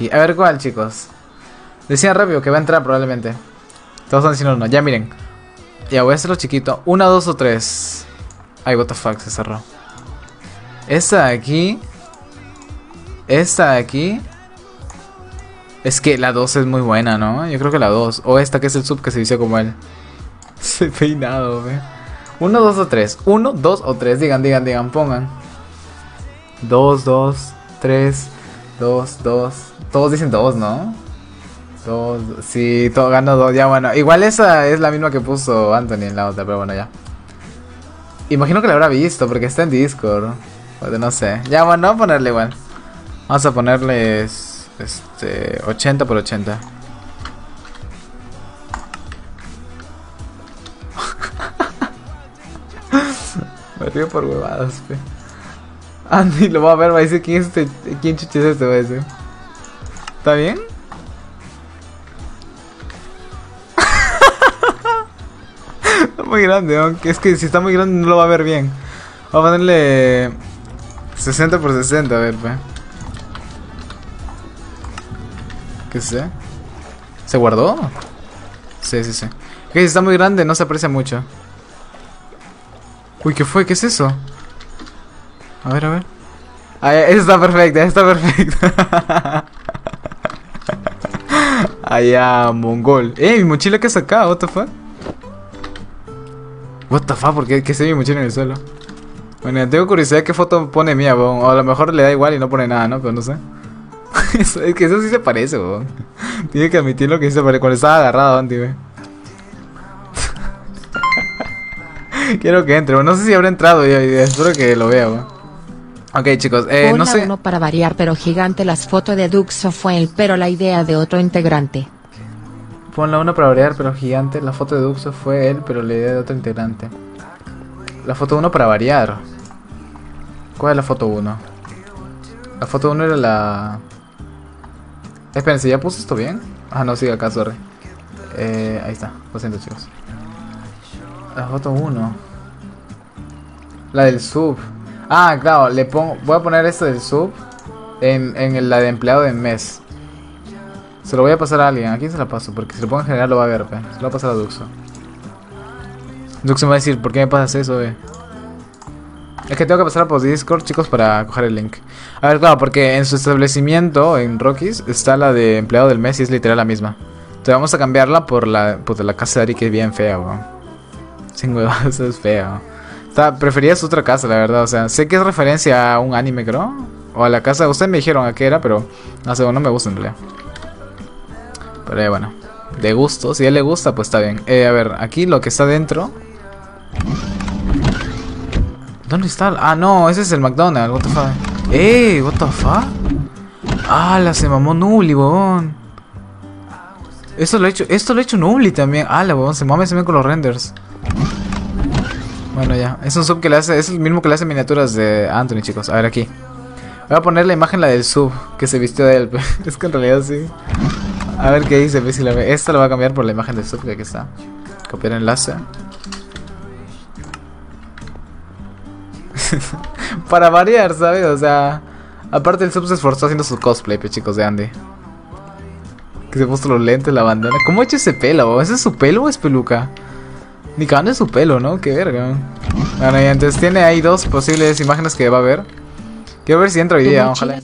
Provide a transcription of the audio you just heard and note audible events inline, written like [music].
Y a ver cuál, chicos. Decían rápido que va a entrar probablemente. Todos están diciendo no. Ya miren. Ya voy a hacerlo chiquito. Una, dos o tres. Ay, what the fuck, se cerró. Esta de aquí. Esta de aquí. Es que la 2 es muy buena, ¿no? Yo creo que la 2. O esta que es el sub que se dice como él. [laughs] Se peinado, ve. Uno, dos o tres. Uno, dos o tres. Digan, digan, digan, pongan. Dos, dos, tres, dos, dos. Todos dicen dos, ¿no? Dos, sí, todo gano dos. Ya, bueno. Igual esa es la misma que puso Anthony en la otra, pero bueno, ya. Imagino que la habrá visto porque está en Discord. Pues no sé. Ya, bueno, vamos a ponerle igual. Vamos a ponerles. Este. 80 por 80. [laughs] Me río por huevadas, fe. Andy lo va a ver, va a decir quién es este. ¿Quién chuches es este? Va a decir. ¿Está bien? [laughs] está muy grande, aunque es que si está muy grande no lo va a ver bien. Vamos a ponerle 60 por 60, a ver, fe. ¿Qué sé? ¿Se guardó? Sí, sí, sí. Que si está muy grande no se aprecia mucho. Uy, ¿qué fue? ¿Qué es eso? A ver, a ver. Ah, está perfecta, está perfecta. [laughs] Allá, mongol. Eh, mi mochila que acá, what the fuck. What the fuck, ¿por qué, qué sé mi mochila en el suelo? Bueno, tengo curiosidad qué foto pone mía, bon. O a lo mejor le da igual y no pone nada, ¿no? Pero no sé. [laughs] Es que eso sí se parece, bon. [laughs] Tiene que admitir lo que sí se. Cuando estaba agarrado, Andy, ve. [laughs] Quiero que entre, no sé si habrá entrado ya, espero que lo vea, weón. Ok, chicos, eh, Pon no la sé. uno para variar, pero gigante las fotos de Duxo fue él, pero la idea de otro integrante. Pon la 1 para variar, pero gigante. La foto de Duxo fue él, pero la idea de otro integrante. La foto 1 para variar. ¿Cuál es la foto 1? La foto 1 era la. Espérense, ¿ya puse esto bien? Ah, no, sigue acá, sorry. Eh, ahí está, lo siento, chicos. La foto 1. La del sub. Ah, claro, le pongo. Voy a poner esto del sub en, en la de empleado de mes. Se lo voy a pasar a alguien. ¿A quién se la paso? Porque si lo pongo en general lo va a ver, pe. Se lo voy a pasar a Duxo. Duxo me va a decir, ¿por qué me pasas eso, ve? Es que tengo que pasar por Discord, chicos, para coger el link. A ver, claro, porque en su establecimiento, en Rockies, está la de empleado del mes y es literal la misma. Entonces vamos a cambiarla por la, por la casa de Ari, que es bien fea, weón. Sin huevos, [laughs] es fea. Está, prefería su otra casa, la verdad. O sea, sé que es referencia a un anime, creo. O a la casa. Ustedes me dijeron a qué era, pero no sé, no me gusta en realidad. Pero eh, bueno, de gusto. Si a él le gusta, pues está bien. Eh, a ver, aquí lo que está dentro. ¿Dónde está? Ah, no, ese es el McDonald's. What the fuck. ¡Eh! What the fuck. Ah, la se mamó Nubli, huevón. Esto lo he hecho, esto lo he hecho Nubli también. Ah, la huevón, se mame con los renders. Bueno, ya. Es un sub que le hace. Es el mismo que le hace miniaturas de Anthony, chicos. A ver aquí. Voy a poner la imagen la del sub que se vistió de él. [laughs] es que en realidad sí. A ver qué dice, si la ve. Esta la va a cambiar por la imagen del sub que aquí está. Copiar enlace. [laughs] Para variar, ¿sabes? O sea. Aparte el sub se esforzó haciendo su cosplay, pe chicos de Andy. Que se puso los lentes, la bandana. ¿Cómo ha ese pelo? ¿Ese es su pelo o es peluca? Ni cagando es su pelo, ¿no? Qué verga. Bueno, y entonces tiene ahí dos posibles imágenes que va a ver. Quiero ver si entra hoy día, ojalá.